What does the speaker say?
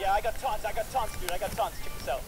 Yeah, I got tons. I got tons, dude. I got tons. Check this out.